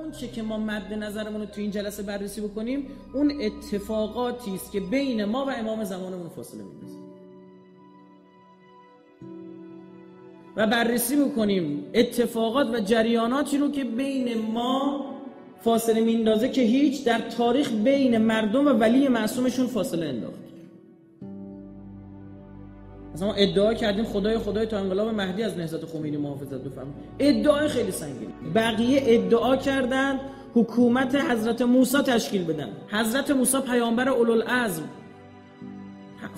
اون چه که ما مد نظرمون رو تو این جلسه بررسی بکنیم اون اتفاقاتی است که بین ما و امام زمانمون فاصله میندازه و بررسی بکنیم اتفاقات و جریاناتی رو که بین ما فاصله میندازه که هیچ در تاریخ بین مردم و ولی معصومشون فاصله انداخت. مثلا ما ادعا کردیم خدای خدای تا انقلاب مهدی از نهضت خمینی محافظت بفرمایید ادعای خیلی سنگینی بقیه ادعا کردن حکومت حضرت موسی تشکیل بدن. حضرت موسی پیامبر اولوالعزم.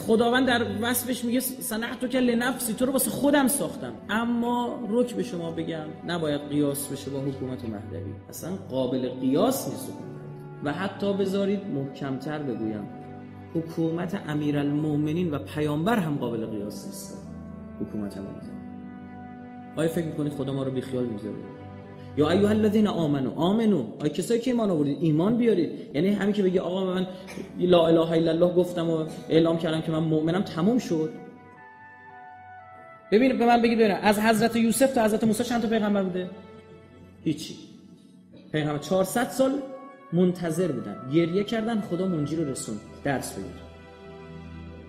خداوند در وصفش میگه صنعت که لنفسی تو رو واسه خودم ساختم. اما رک به شما بگم نباید قیاس بشه با حکومت مهدوی. اصلا قابل قیاس نیست و حتی بذارید محکمتر بگویم. حکومت امیرالمؤمنین و پیامبر هم قابل قیاس نیست. حکومت ما آیا فکر می‌کنید خدا ما رو بیخیال می‌ذاره؟ یا ایها الذین آمنو آمنو. آیا کسایی که ایمان آوردید ایمان بیارید. یعنی همین که بگی آقا من لا اله الا الله گفتم و اعلام کردم که من مؤمنم تموم شد. ببینید به من بگید ببینم از حضرت یوسف تا حضرت موسی چند تا پیغمبر بوده؟ هیچی. پیغمبر 400 سال منتظر بودن گریه کردن خدا منجی رو رسون درس بگیر.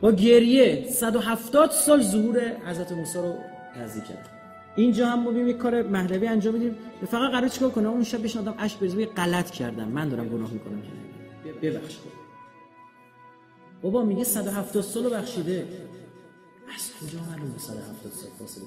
با گریه 170 سال ظهور حضرت موسی رو نزدیک کرد اینجا هم ما یک کار مهدوی انجام میدیم. فقط قرار چیکار کنه اون شب بهش آدم اش بریزه غلط کردم. من دارم گناه می‌کنم. ببخش. بابا میگه 170 سال بخشیده. از کجا معلومه 170 سال فاصله